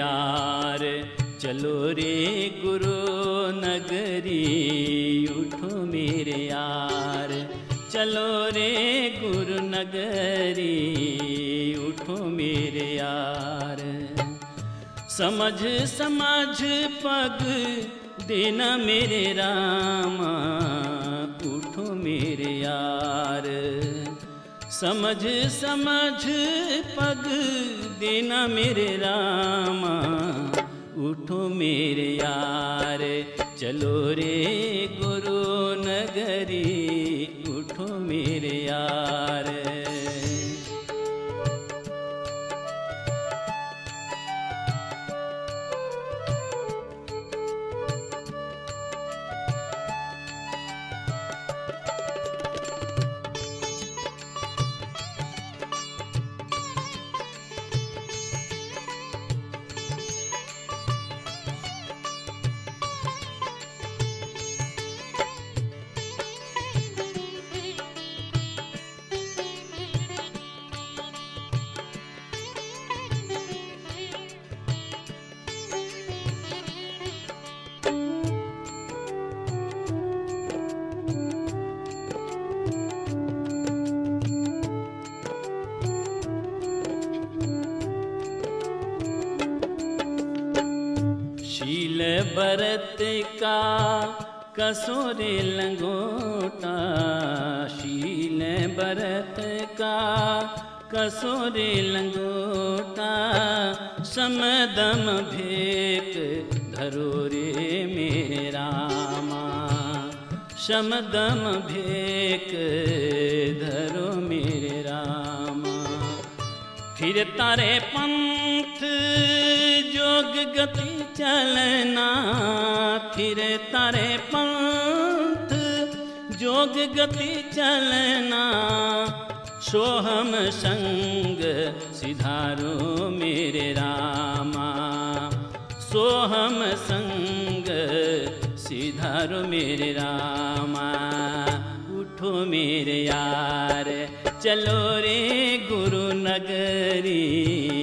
यार चलो रे गुरु नगरी, उठो मेरे यार। चलो रे गुरु नगरी, उठो मेरे यार। समझ समझ पग देना मेरे रामा, उठो मेरे यार। समझ समझ पग देना मेरे रामा उठो मेरे यार चलो रे गुरु नगरी उठो मेरे यार। बरत का कसोरे लंगोटा शील बरत का कसोरे लंगोटा, समदम भेक धरो मेरे रामा समदम भेक धरो मेरे रामा फिर तारे पंथ जोग गति चलना, फिर तारे पंथ जोग गति चलना। सोहम संग सिधारो मेरे रामा। सोहम संग सिधारो मेरे रामा। उठो मेरे यार, चलो रे गुरु नगरी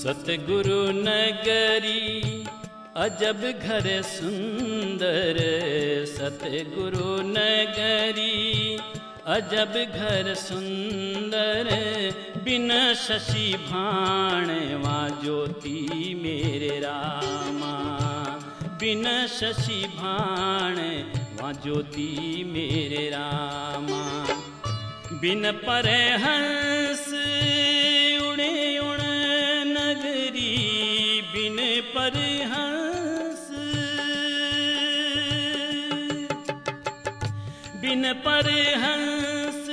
सतगुरु नगरी, अजब घर सुंदर। सतगुरु नगरी, अजब घर सुंदर। बिन शशि भाण वा ज्योति मेरे रामा। बिन शशि भाण वा ज्योति मेरे रामा। बिन पर हंस हंस। बिन पर हंस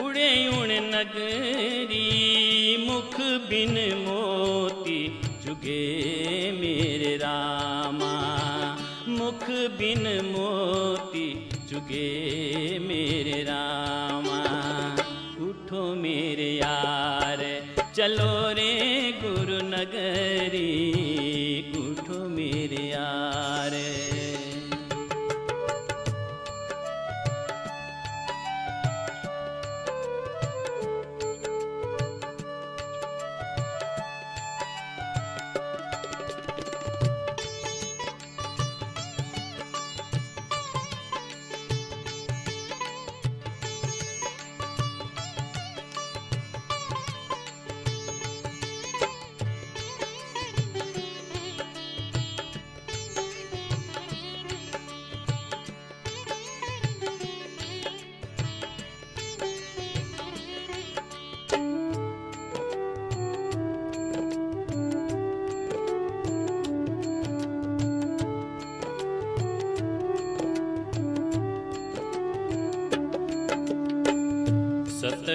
उड़े उड़ नगरी, मुख बिन मोती, जुगे मेरे रामा। मुख बिन मोती, जुगे मेरे रामा। उठो मेरे यार, चलो रे नगरी उठो मेरे यार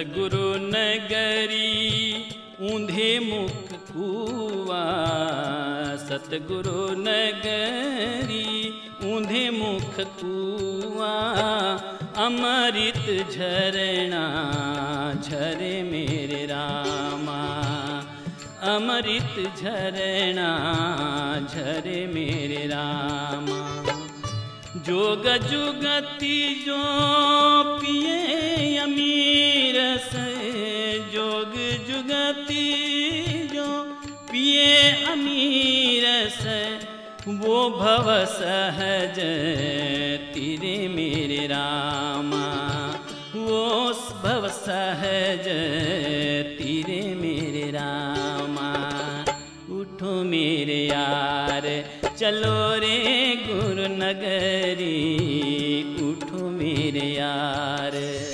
सतगुरु नगरी ऊंधे मुख कुआ सतगुरु नगरी ऊंधे मुख कुआ अमृत झरना, झरे मेरे रामा। अमृत झरना, झरे मेरे रामा। जोग जुगति जो पिए अमीर से, जोग जुगति जो पिए अमीर से, वो भव सहज तेरे मेरे रामा, वो भव सहज तेरे मेरे रामा, उठो मेरे यार, चलो रे नगरी उठो मेरे यार।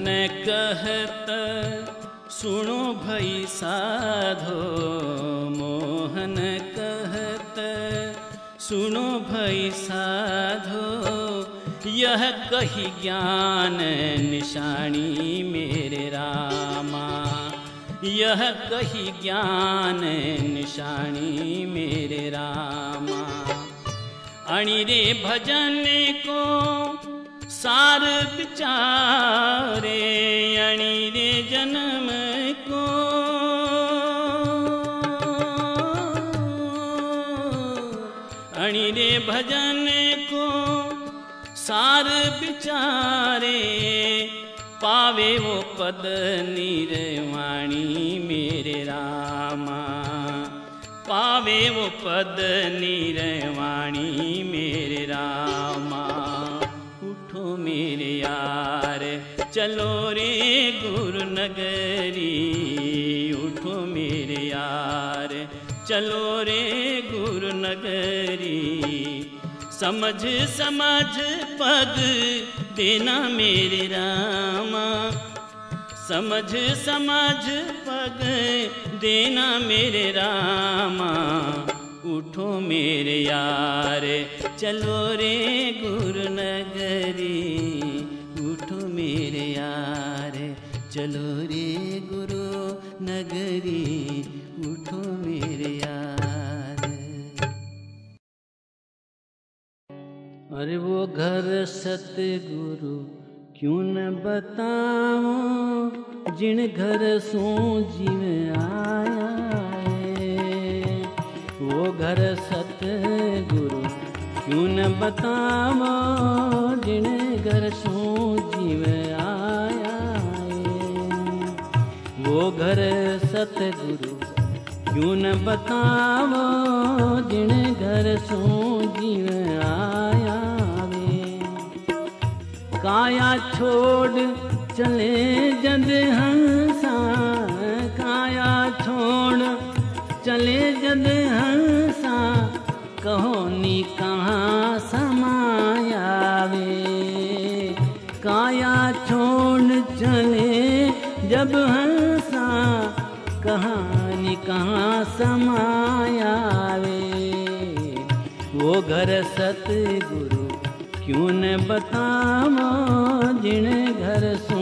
मोहन कहत, सुनो भई साधो। मोहन कहत, सुनो भई साधो, यह कही ज्ञान निशानी मेरे रामा। यह कही ज्ञान निशानी मेरे रामा। अणिरे भजन को सार विचारे अणिरे जन्म को। अणिरे भजन को सार विचारे पावे वो पद निर्वाणी मेरे रामा। पावे वो पद निर्वाणी मेरे रामा। मेरे यार। चलो रे गुरु नगरी उठो मेरे यार। चलो रे गुरु नगरी समझ समझ, पग देना मेरे रामा। समझ समझ, पग देना मेरे रामा। उठो मेरे यार, चलो रे गुरु नगरी उठो मेरे यार, चलो रे गुरु नगरी उठो मेरे यार। अरे वो घर सतगुरु क्यों न बताओ जिन घर सो जीव आया वो घर सतगुरु, क्यों न बताओ जिन घर सो जीव आया वो घर सत गुरु क्यों न बताओ जिन घर सो जीव आया काया छोड़ चले जद हंसा काया छोड़ चले जद हंसा कहो समाया वे काया छोड़ चले जब हंसा कहानी कहाँ समाया वे वो घर सतगुरु क्यों न बतावो जिन घर सो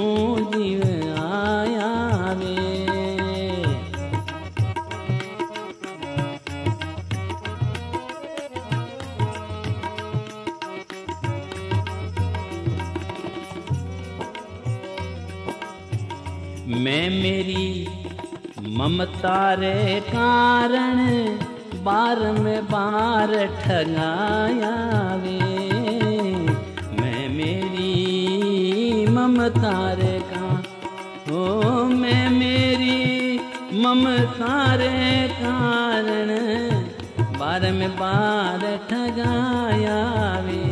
मैं मेरी ममता रे कारण बार में बार ठगाया वे। मैं मेरी ममता रे का ओ, मैं मेरी ममता रे कारण बार में बार ठगाया वे।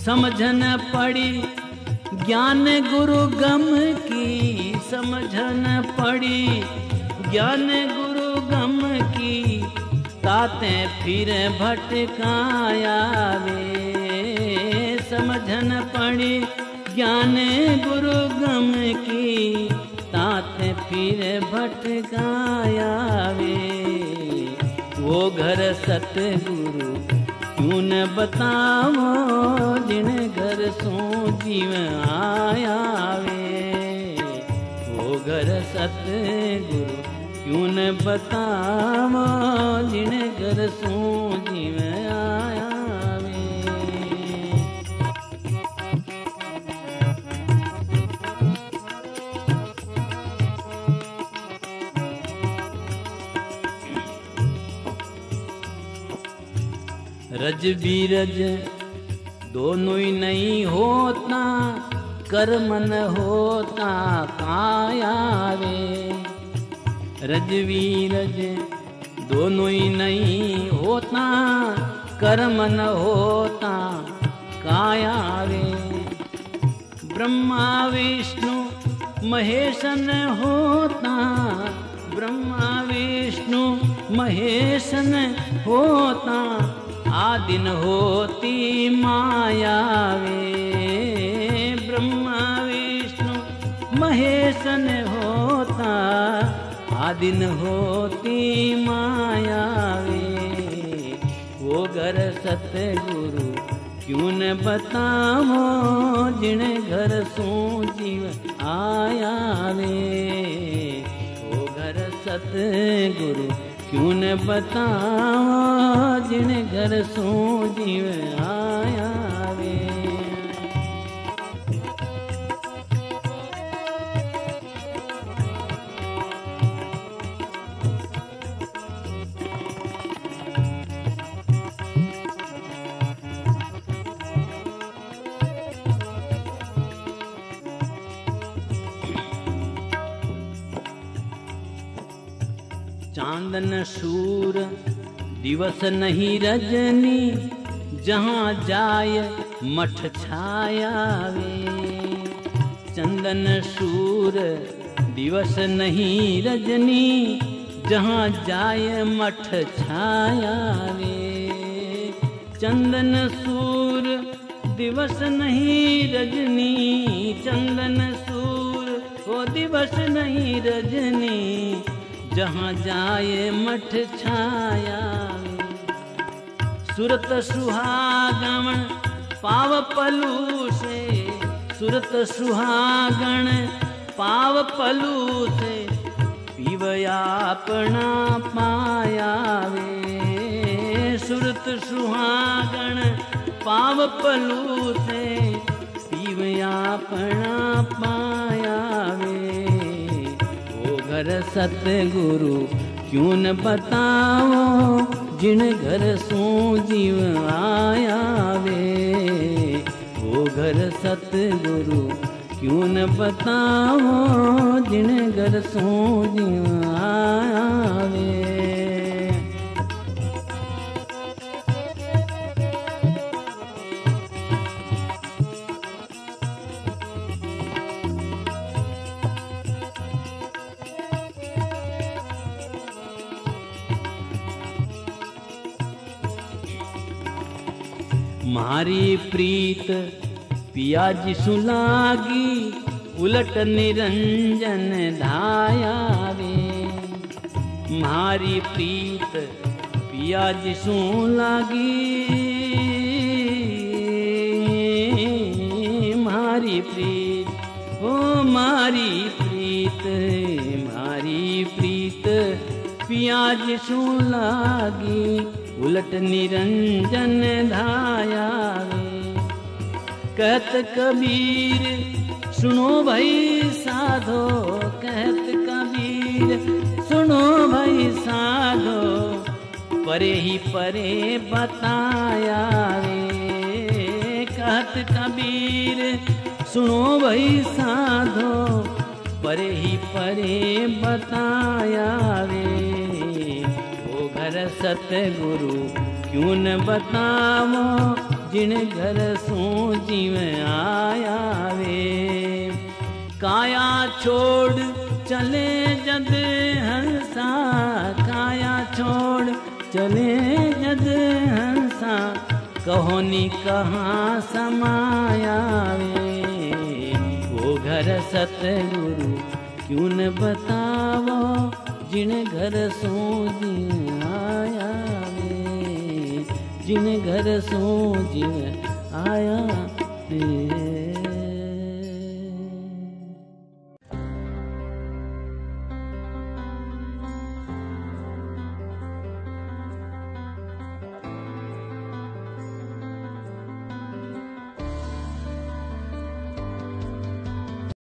समझन पड़ी ज्ञान गुरु गम की समझन पड़ी। ज्ञान गुरु गम की ताते फिर भटकाया वे। समझन पड़ी ज्ञान गुरु गम की ताते फिर भटकाया वे। वो घर सतगुरु क्यों न बताओ जिन घर सो जीव आया वे। वो घर सतगुरु, क्यों न बतावो जिन घर सो जीव रज बीरज, दोनों ही नहीं होता कर्मन होता, काया वे रज बीरज, दोनों ही नहीं होता कर्मन होता, काया रे ब्रह्मा, विष्णु महेशन होता, ब्रह्मा, विष्णु महेशन होता आदिन होती माया वे, ब्रह्मा विष्णु महेशन होता, आदिन होती माया वे। वो घर सतगुरु, क्यों न बताओ जिन घर सो जीव आया वे? वो घर सतगुरु क्यों न बताओ जिन घर सो जीव आया। चांदन सूर, दिवस नहीं रजनी, जहाँ जाय मठ छाया वे चंदन सूर, दिवस नहीं रजनी, जहाँ जाय मठ छाया वे चंदन सूर, दिवस नहीं रजनी, चंदन सूर, वो दिवस नहीं रजनी जहाँ जाए मठ छाया। सुरत सुहागण पाव पलू से सुरत सुहागण पाव पलू से पीवयापना पाया वे सुरत सुहागण पाव पलू से पीवयापना पाया वो घर सतगुरु क्यों न बताओ? जिन घर सो जीव आया वे वो घर सतगुरु क्यों न बताओ? जिन घर सो जीव आया वे मारी प्रीत पिया जिसु लागी उलट निरंजन धाया वे मारी प्रीत पिया जिसु लागी मारी प्रीत ओ मारी प्रीत मारी प्रीत पिया जिसु लागी उलट निरंजन धाया कहत कबीर, सुनो भाई साधो, कहत कबीर, सुनो भाई साधो, परे ही परे बताया रे। कहत कबीर, सुनो भाई साधो, परे ही परे बताया वो घर सतगुरु क्यों न बतावो जिन घर सो जीव आया वे। काया छोड़ चले जद हंसा, काया छोड़ चले जद हंसा कहोनी कहाँ समाया वे। वो घर सतगुरु क्यों न बतावो? जिन घर सो जी आया रे जिन घर सो जिन आया वे।